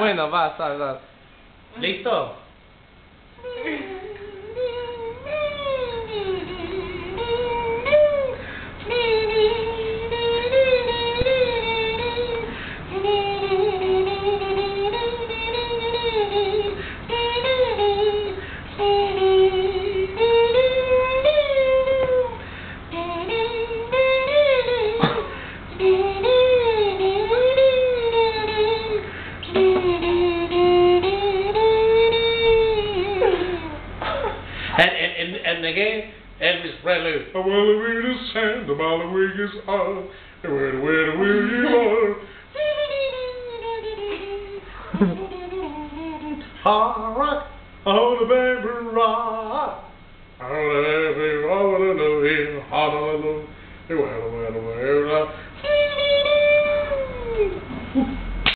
Bueno, vas, vas, vas. ¿Listo? And, and, and, and again, Elvis Presley, I will the wheel is sand, the mile of wig is hard, and where the where the wheel you are. All right, all the baby rock. All the baby rock, all the baby rock, all the baby rock, all the baby rock.